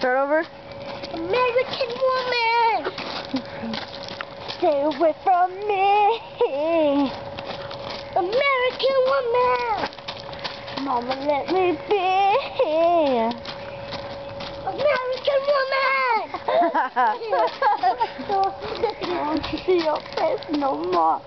Start over. American woman. Stay away from me. American woman. Mama, let me be. American woman. I don't see your face no more.